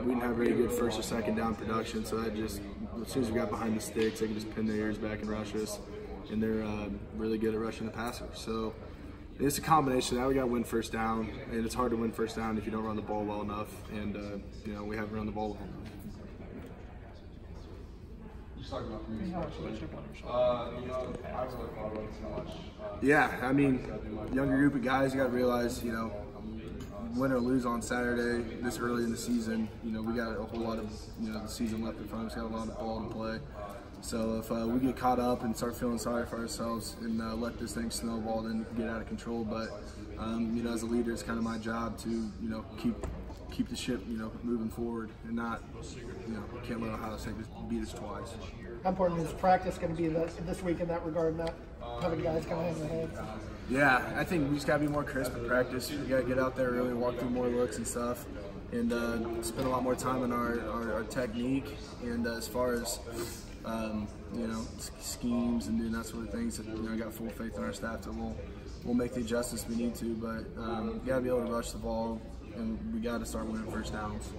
We didn't have very good first or second down production, so that just as soon as we got behind the sticks, they could just pin their ears back and rush us. And they're uh, really good at rushing the passer. So it's a combination. Now we got to win first down, and it's hard to win first down if you don't run the ball well enough. And uh, you know we haven't run the ball well. Just talking about communication. Uh, you know, I really follow it so much. Uh, Yeah, I mean, younger group of guys, you got to realize, you know, win or lose on Saturday this early in the season, you know, we got a whole lot of, you know, the season left in front of us, got a lot of ball to play. So if uh, we get caught up and start feeling sorry for ourselves and uh, let this thing snowball, then get out of control. But um, you know, as a leader, it's kind of my job to you know keep keep the ship you know moving forward and not you know can't let Ohio State beat us twice. How important is practice going to be this, this week in that regard, not having guys kind of in the head? Yeah, I think we just gotta be more crisp in practice. We gotta get out there early, walk through more looks and stuff, and uh, spend a lot more time on our, our, our technique. And uh, as far as um, you know schemes and doing that sort of things, you know, I got full faith in our staff that we'll we'll make the adjustments we need to. But um, we gotta be able to rush the ball, and we got to start winning first downs.